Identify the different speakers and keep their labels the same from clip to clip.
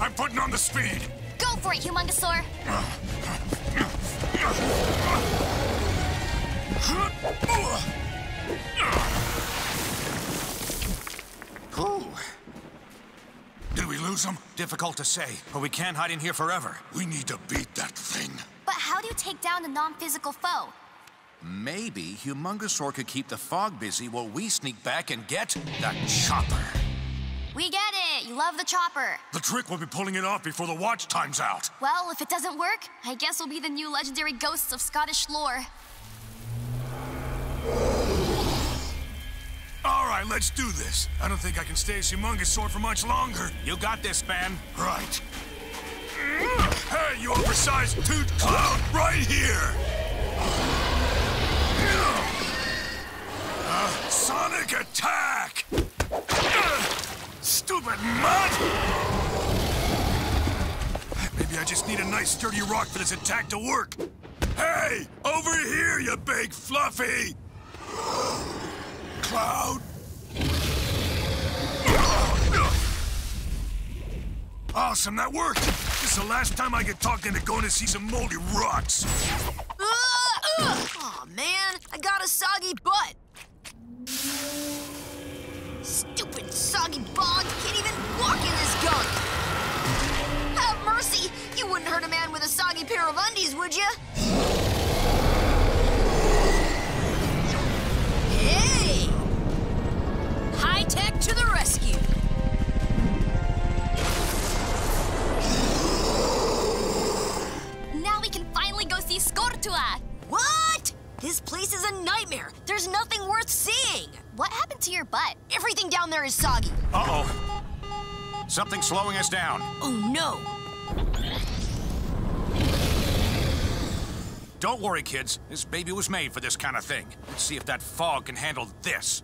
Speaker 1: I'm putting on the speed!
Speaker 2: Go for it, Humungousaur!
Speaker 1: Whew. Did we lose him? Difficult to say, but we can't hide in here forever. We need to beat that thing.
Speaker 2: But how do you take down a non-physical foe?
Speaker 1: Maybe Humungousaur could keep the fog busy while we sneak back and get the chopper.
Speaker 2: We get love the chopper.
Speaker 1: The trick will be pulling it off before the watch time's out.
Speaker 2: Well, if it doesn't work, I guess we'll be the new legendary ghosts of Scottish lore.
Speaker 1: All right, let's do this. I don't think I can stay as Humungousaur for much longer. You got this, Ben. Right. Hey, you oversized toot clown, right here! Uh, sonic attack! Uh, stupid mud! Maybe I just need a nice sturdy rock for this attack to work. Hey, over here, you big fluffy! Cloud! Awesome, that worked! This is the last time I get talked into going to see some moldy rocks.
Speaker 3: Aw, man, I got a soggy butt. Wouldn't hurt a man with a soggy pair of undies, would you? Hey! High tech to the rescue.
Speaker 2: Now we can finally go see Skortua!
Speaker 3: What? This place is a nightmare. There's nothing worth seeing.
Speaker 2: What happened to your butt?
Speaker 3: Everything down there is soggy.
Speaker 1: Uh-oh. Something's slowing us down.
Speaker 3: Oh no!
Speaker 1: Don't worry, kids. This baby was made for this kind of thing. Let's see if that fog can handle this.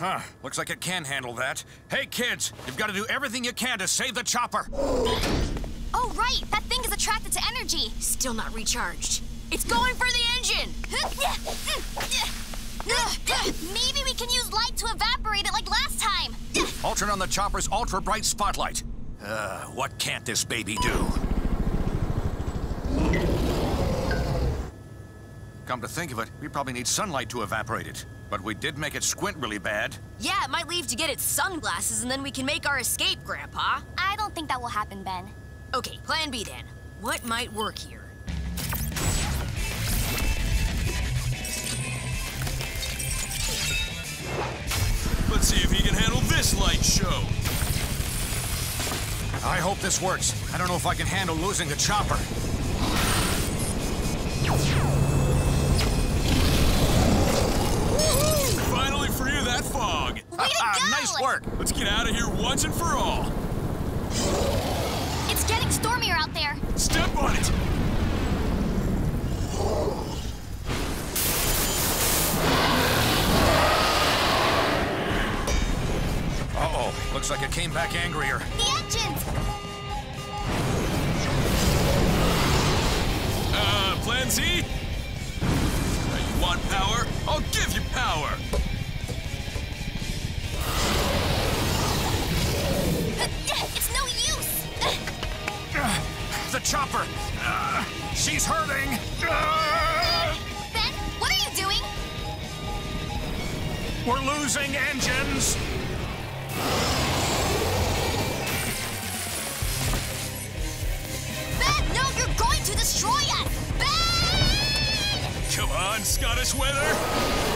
Speaker 1: Huh, looks like it can handle that. Hey, kids, you've got to do everything you can to save the chopper.
Speaker 2: Oh, right! That thing is attracted to energy!
Speaker 3: Still not recharged. It's going for the engine!
Speaker 2: Maybe we can use light to evaporate it like last time!
Speaker 1: I'll turn on the chopper's ultra bright spotlight. Uh, what can't this baby do? Come to think of it, we probably need sunlight to evaporate it. But we did make it squint really bad.
Speaker 3: Yeah, it might leave to get its sunglasses and then we can make our escape, Grandpa.
Speaker 2: I don't think that will happen, Ben.
Speaker 3: Okay, plan B then. What might work here?
Speaker 4: Let's see if he can handle this light show.
Speaker 1: I hope this works. I don't know if I can handle losing the chopper. Nice work.
Speaker 4: Let's get out of here once and for all.
Speaker 2: It's getting stormier out there.
Speaker 4: Step on it.
Speaker 1: Uh-oh, looks like it came back angrier.
Speaker 2: The engines!
Speaker 4: Uh, plan Z? Now you want power? I'll give you power.
Speaker 1: Chopper! Uh, she's hurting! Uh,
Speaker 2: Ben, what are you doing?
Speaker 1: we're losing engines!
Speaker 2: Ben, no, you're going to destroy us! Ben!
Speaker 4: Come on, Scottish weather.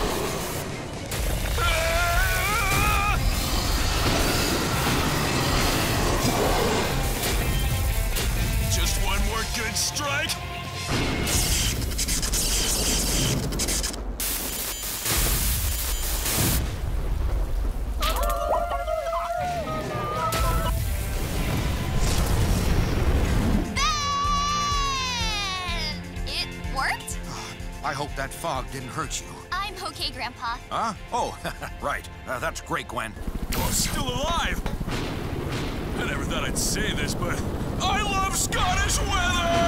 Speaker 4: Strike.
Speaker 2: Ben! It worked?
Speaker 1: I hope that fog didn't hurt you.
Speaker 2: I'm okay, Grandpa.
Speaker 1: Huh? Oh, right. Uh, that's great, Gwen.
Speaker 4: Oh, still alive. I never thought I'd say this, but I love Scottish weather.